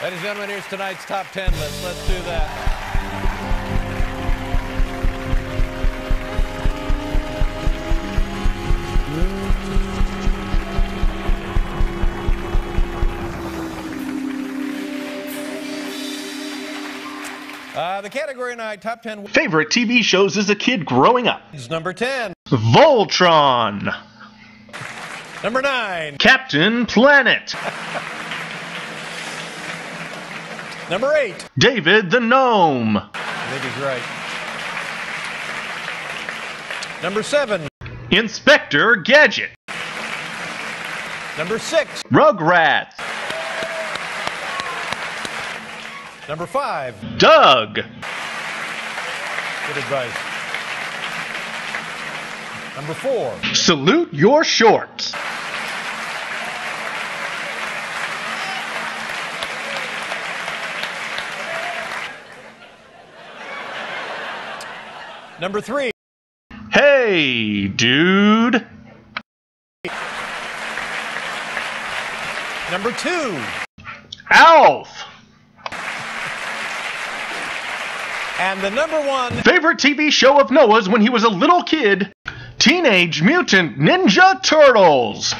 Ladies and gentlemen, here's tonight's top 10 list. Let's do that. Uh, the category tonight, top 10 Favorite TV shows as a kid growing up is number 10. Voltron, Number 9. Captain Planet, Number 8. David the Gnome, I think he's right. Number 7. Inspector Gadget, Number 6. Rugrats, Number 5. Doug, Good advice. Number 4. Salute Your Shorts, Number 3. Hey Dude, Number 2. Alf, And the number 1. favorite TV show of Noah's when he was a little kid, Teenage Mutant Ninja Turtles.